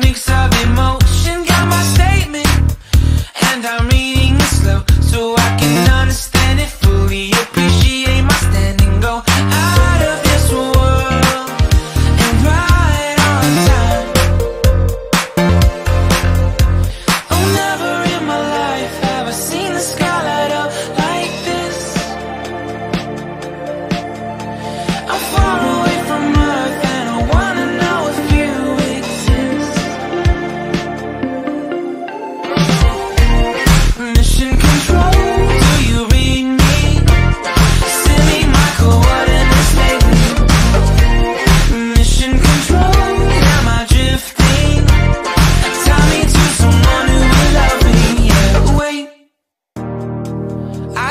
mix of emotion. Got my statement And I'm reading it slow So I can